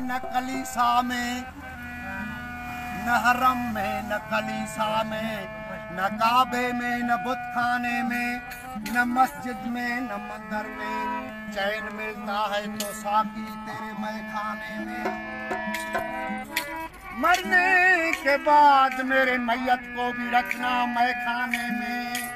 न कलीसा में न हरम में न कलीसा में न काबे में, न बुतखाने में, न मस्जिद में, न मंदिर में। चैन मिलता है तो साकी तेरे मैखाने में। मरने के बाद मेरे मैयत को भी रखना मैखाने में।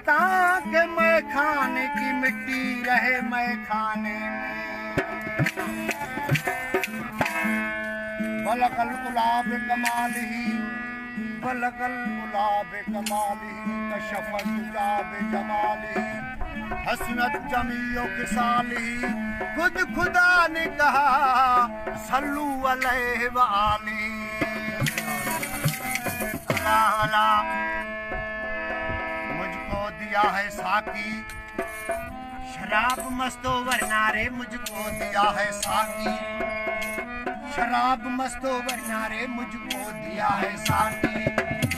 ताकि मैं खाने की मिट्टी रहे मैं खाने में। बलकल गुलाब कमाल ही बलकल गुलाब कमाल ही, कशफ गुलाब जमाल ही। हसनत जमीयो किसाल ही, खुद खुदा ने कहा, सल्लू अलैहि व आली। अल्लाह मुझको दिया है साकी, शराब मस्तो वरना रे मुझको दिया है साकी। शराब मस्तो बनिया रे मुझको दिया है साथी।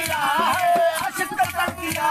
है हशिया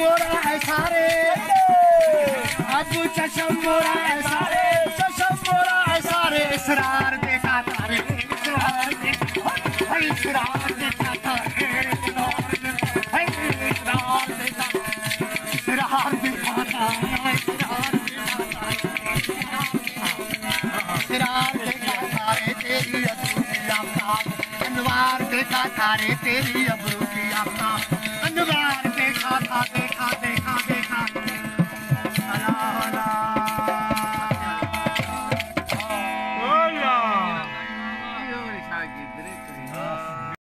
मोरा है सारे। आजू चशम मोरा है सारे। चशम मोरा है सारे। इसरार देखा तारे, इसरार देखा इसरार देखा तारे, इसरार देखा इसरार देखा तारे। इसरार देखा तारे, तेरी असूलियाँ अनवार देखा तारे, तेरी अबरू